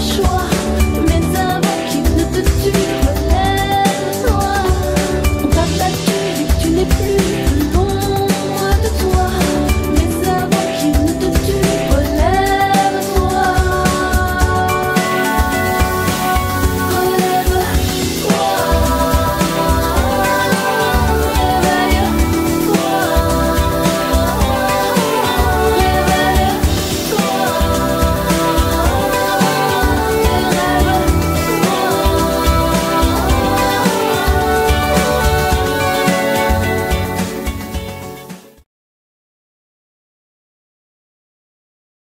说。